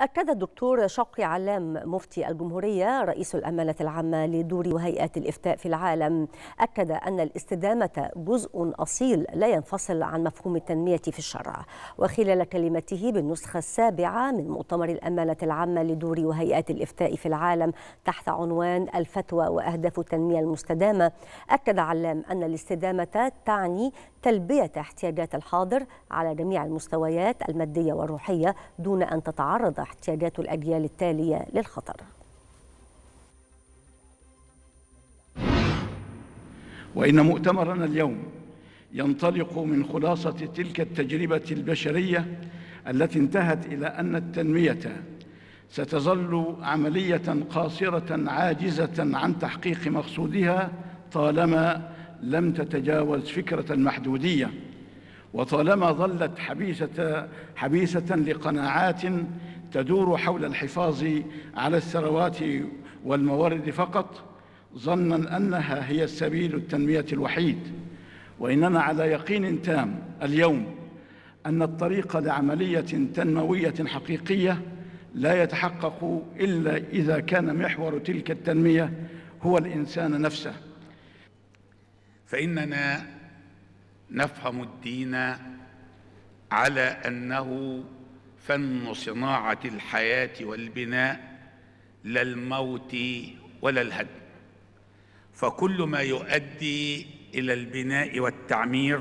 أكد الدكتور شوقي علام مفتي الجمهورية رئيس الأمانة العامة لدور وهيئات الإفتاء في العالم أكد أن الاستدامة جزء أصيل لا ينفصل عن مفهوم التنمية في الشرع. وخلال كلمته بالنسخة السابعة من مؤتمر الأمانة العامة لدور وهيئات الإفتاء في العالم تحت عنوان الفتوى وأهداف التنمية المستدامة أكد علام أن الاستدامة تعني تلبية احتياجات الحاضر على جميع المستويات المادية والروحية دون أن تتعرض احتياجات الأجيال التالية للخطر. وإن مؤتمرنا اليوم ينطلق من خلاصة تلك التجربة البشرية التي انتهت إلى أن التنمية ستظل عملية قاصرة عاجزة عن تحقيق مقصودها طالما لم تتجاوز فكرة المحدودية وطالما ظلت حبيسة, حبيسة لقناعات تدور حول الحفاظ على الثروات والموارد فقط ظنا أنها هي السبيل التنمية الوحيد. وإننا على يقين تام اليوم أن الطريق لعملية تنموية حقيقية لا يتحقق إلا إذا كان محور تلك التنمية هو الإنسان نفسه. فإننا نفهم الدين على أنه فن صناعة الحياة والبناء لا الموت ولا الهدم. فكل ما يؤدي إلى البناء والتعمير